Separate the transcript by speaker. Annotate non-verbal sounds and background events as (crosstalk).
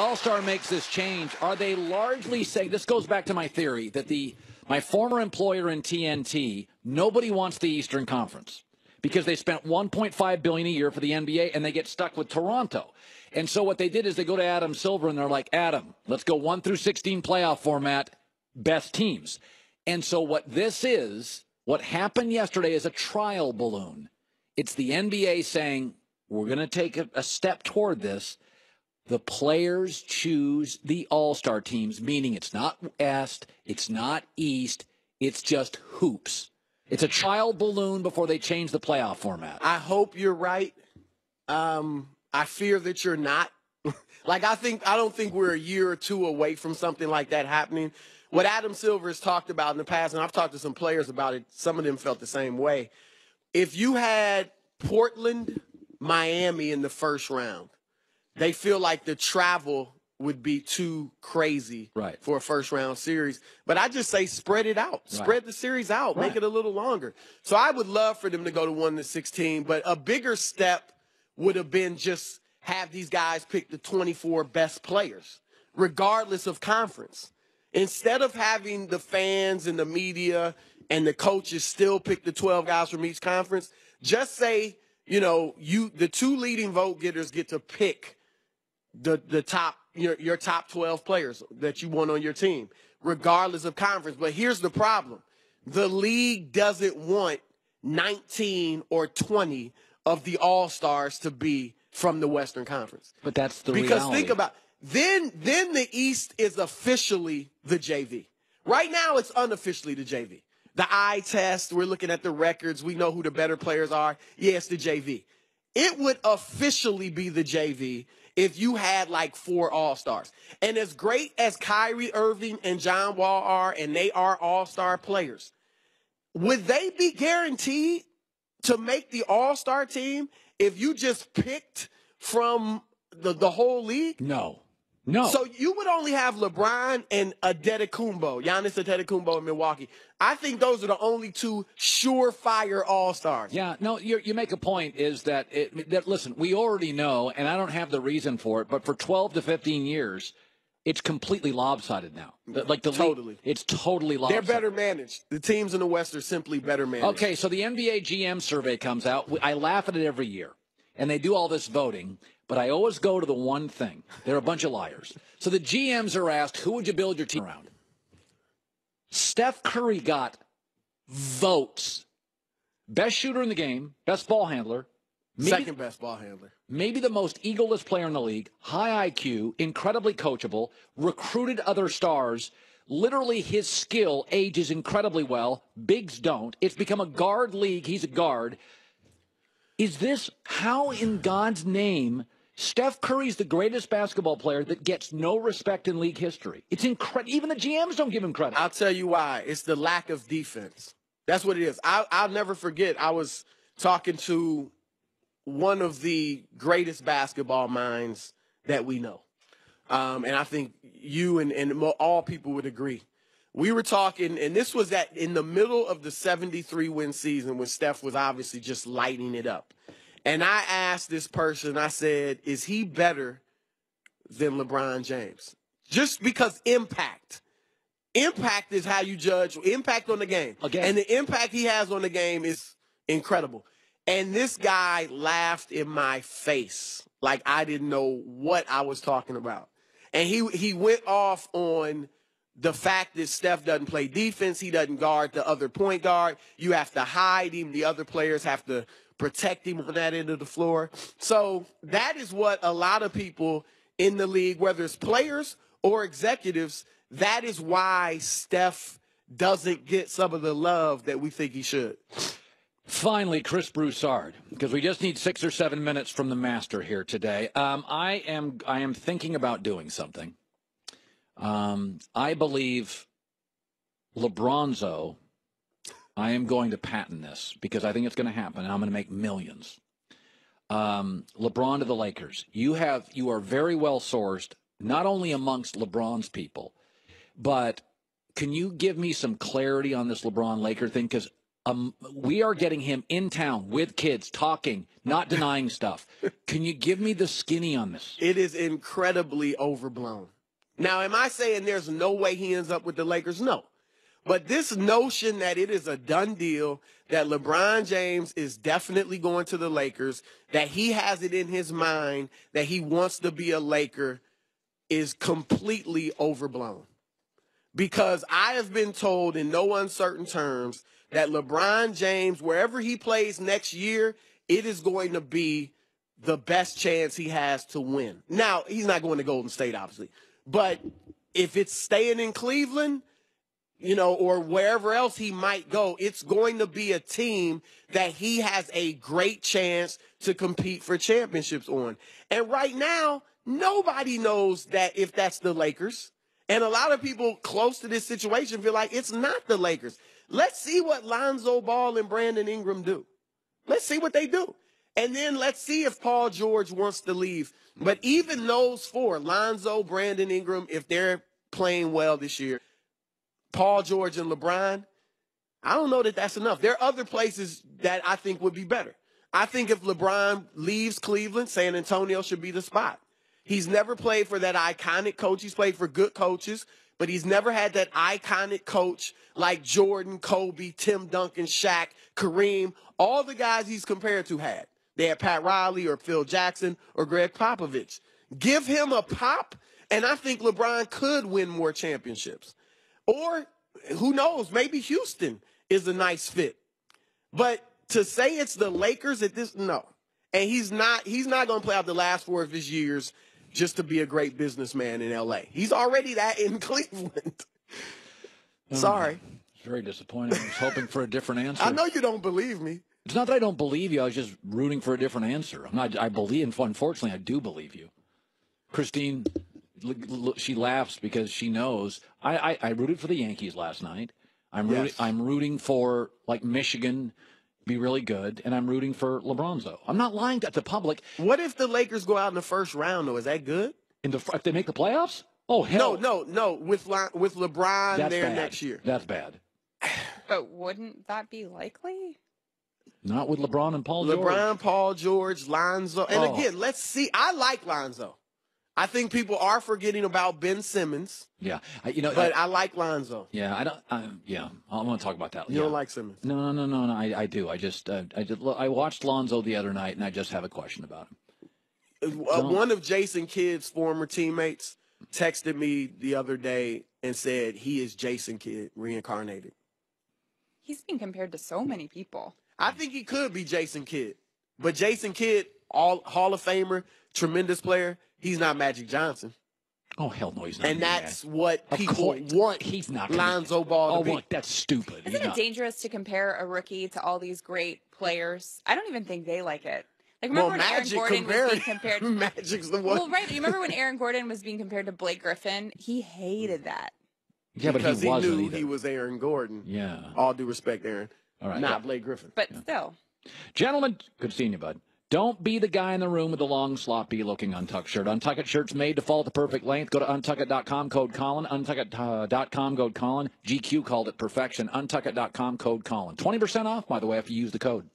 Speaker 1: All Star makes this change, are they largely saying this goes back to my theory that the my former employer in TNT, nobody wants the Eastern Conference because they spent 1.5 billion a year for the NBA and they get stuck with Toronto. And so what they did is they go to Adam Silver and they're like, Adam, let's go 1 through 16 playoff format, best teams. And so what this is, what happened yesterday is a trial balloon. It's the NBA saying, we're going to take a, a step toward this. The players choose the all star teams, meaning it's not West, it's not East, it's just hoops. It's a trial balloon before they change the playoff format.
Speaker 2: I hope you're right. Um, I fear that you're not. (laughs) like I think I don't think we're a year or two away from something like that happening. What Adam Silver has talked about in the past, and I've talked to some players about it, some of them felt the same way. If you had Portland, Miami in the first round, they feel like the travel would be too crazy
Speaker 1: right.
Speaker 2: for a first round series. But I just say spread it out. Right. Spread the series out. Right. Make it a little longer. So I would love for them to go to 1 to 16, but a bigger step would have been just have these guys pick the 24 best players, regardless of conference. Instead of having the fans and the media and the coaches still pick the 12 guys from each conference, just say, you know, you the two leading vote getters get to pick the the top your your top 12 players that you want on your team, regardless of conference. But here's the problem. The league doesn't want 19 or 20 of the all-stars to be from the Western Conference.
Speaker 1: But that's the
Speaker 2: because
Speaker 1: reality.
Speaker 2: think about then then the East is officially the JV. Right now it's unofficially the JV. The eye test, we're looking at the records, we know who the better players are. Yeah, the JV. It would officially be the JV if you had like four All Stars. And as great as Kyrie Irving and John Wall are, and they are All Star players, would they be guaranteed to make the All Star team if you just picked from the, the whole league?
Speaker 1: No. No.
Speaker 2: So you would only have LeBron and Antetokounmpo, Giannis Antetokounmpo in Milwaukee. I think those are the only two surefire All Stars.
Speaker 1: Yeah. No. you make a point. Is that, it, that listen? We already know, and I don't have the reason for it, but for 12 to 15 years, it's completely lopsided now. Like the
Speaker 2: totally,
Speaker 1: league, it's totally lopsided.
Speaker 2: They're better managed. The teams in the West are simply better managed.
Speaker 1: Okay, so the NBA GM survey comes out. I laugh at it every year, and they do all this voting. But I always go to the one thing. They're a bunch of liars. So the GMs are asked, who would you build your team around? Steph Curry got votes. Best shooter in the game, best ball handler.
Speaker 2: Maybe, Second best ball handler.
Speaker 1: Maybe the most egoless player in the league, high IQ, incredibly coachable, recruited other stars. Literally, his skill ages incredibly well. Bigs don't. It's become a guard league. He's a guard. Is this how, in God's name, Steph Curry's the greatest basketball player that gets no respect in league history. It's incredible. Even the GMs don't give him credit.
Speaker 2: I'll tell you why. It's the lack of defense. That's what it is. I'll, I'll never forget. I was talking to one of the greatest basketball minds that we know. Um, and I think you and, and all people would agree. We were talking, and this was at in the middle of the 73 win season when Steph was obviously just lighting it up. And I asked this person, I said, is he better than LeBron James? Just because impact. Impact is how you judge impact on the game.
Speaker 1: Okay.
Speaker 2: And the impact he has on the game is incredible. And this guy laughed in my face like I didn't know what I was talking about. And he he went off on the fact that Steph doesn't play defense, he doesn't guard the other point guard. You have to hide him. The other players have to protect him on that end of the floor. So that is what a lot of people in the league, whether it's players or executives, that is why Steph doesn't get some of the love that we think he should.
Speaker 1: Finally, Chris Broussard, because we just need six or seven minutes from the master here today. Um, I am I am thinking about doing something. Um, I believe LeBronzo I am going to patent this because I think it's going to happen, and I'm going to make millions. Um, LeBron to the Lakers. You have you are very well sourced, not only amongst LeBron's people, but can you give me some clarity on this LeBron Laker thing? Because Um, we are getting him in town with kids, talking, not denying stuff. Can you give me the skinny on this?
Speaker 2: It is incredibly overblown. Now, am I saying there's no way he ends up with the Lakers? No. But this notion that it is a done deal, that LeBron James is definitely going to the Lakers, that he has it in his mind that he wants to be a Laker is completely overblown. Because I have been told in no uncertain terms that LeBron James, wherever he plays next year, it is going to be the best chance he has to win. Now, he's not going to Golden State, obviously, but if it's staying in Cleveland, you know, or wherever else he might go, it's going to be a team that he has a great chance to compete for championships on. And right now, nobody knows that if that's the Lakers. And a lot of people close to this situation feel like it's not the Lakers. Let's see what Lonzo Ball and Brandon Ingram do. Let's see what they do. And then let's see if Paul George wants to leave. But even those four, Lonzo, Brandon Ingram, if they're playing well this year, Paul George and LeBron, I don't know that that's enough. There are other places that I think would be better. I think if LeBron leaves Cleveland, San Antonio should be the spot. He's never played for that iconic coach. He's played for good coaches but he's never had that iconic coach like Jordan, Kobe, Tim Duncan, Shaq, Kareem, all the guys he's compared to had. They had Pat Riley or Phil Jackson or Gregg Popovich. Give him a pop, and I think LeBron could win more championships. Or who knows, maybe Houston is a nice fit. But to say it's the Lakers at this, no. And he's not, he's not going to play out the last four of his years just to be a great businessman in LA. He's already that in (laughs) Cleveland. Oh, Sorry.
Speaker 1: It's very disappointing. I was hoping for a different (laughs) answer.
Speaker 2: I know you don't believe me.
Speaker 1: It's not that I don't believe you. I was just rooting for a different answer. I'm not. I believe. Unfortunately, I do believe you. Christine, she laughs because she knows. I, I, I rooted for the Yankees last night. I'm rooting. Yes. I'm rooting for like Michigan be really good, and I'm rooting for LeBronzo. I'm not lying to the public.
Speaker 2: What if the Lakers go out in the first round, though? Is that good?
Speaker 1: In the if they make the playoffs? Oh hell!
Speaker 2: No, no, no. With with LeBron
Speaker 1: That's
Speaker 2: there
Speaker 1: bad.
Speaker 2: next year.
Speaker 1: That's bad. (sighs)
Speaker 3: But wouldn't that be likely?
Speaker 1: Not with LeBron and Paul
Speaker 2: LeBron,
Speaker 1: George.
Speaker 2: LeBron, Paul George, Lonzo. And oh. again, let's see. I like Lonzo. I think people are forgetting about Ben Simmons.
Speaker 1: Yeah, I, you know,
Speaker 2: but I, I, like Lonzo.
Speaker 1: Yeah, I don't. I, yeah, I want to talk about that.
Speaker 2: You
Speaker 1: yeah.
Speaker 2: don't like Simmons?
Speaker 1: No, no, no, no, no. I, I do. I just, uh, I just, I watched Lonzo the other night, and I just have a question about him.
Speaker 2: Uh, one of Jason Kidd's former teammates texted me the other day and said he is Jason Kidd reincarnated.
Speaker 3: He's being compared to so many people.
Speaker 2: I think he could be Jason Kidd, but Jason Kidd, all Hall of Famer, tremendous player He's not Magic Johnson.
Speaker 1: Oh hell no, he's not.
Speaker 2: And that's what people want.
Speaker 1: He's not
Speaker 2: Lonzo Ball.
Speaker 1: Oh,
Speaker 2: well,
Speaker 1: that's stupid.
Speaker 3: Isn't it dangerous to compare a rookie to all these great players? I don't even think they like it. Like remember
Speaker 2: well,
Speaker 3: when
Speaker 2: Magic
Speaker 3: Aaron Gordon
Speaker 2: compared,
Speaker 3: was being compared? (laughs)
Speaker 2: Magic's the one.
Speaker 3: Well, right. You remember when Aaron Gordon was being compared to Blake Griffin? He hated that.
Speaker 1: Yeah,
Speaker 2: because
Speaker 1: but he,
Speaker 2: he knew
Speaker 1: either.
Speaker 2: he was Aaron Gordon.
Speaker 1: Yeah.
Speaker 2: All due respect, Aaron.
Speaker 1: All right.
Speaker 2: Not
Speaker 1: yeah.
Speaker 2: Blake Griffin.
Speaker 3: But
Speaker 1: yeah.
Speaker 3: still.
Speaker 1: Gentlemen, good seeing you, bud. Don't be the guy in the room with the long, sloppy looking Untucked shirt. Untucked shirt's made to fall at the perfect length. Go to untuckit.com, code Colin. Untuckit.com, uh, code Colin. GQ called it perfection. Untuckit.com, code Colin. 20% off, by the way, if you use the code.